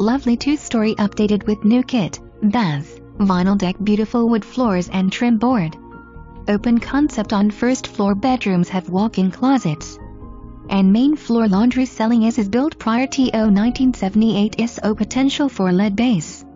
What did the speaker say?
Lovely two-story updated with new kit, bath, vinyl deck beautiful wood floors and trim board. Open concept on first floor bedrooms have walk-in closets. And main floor laundry selling as is built prior to 1978 SO potential for lead base.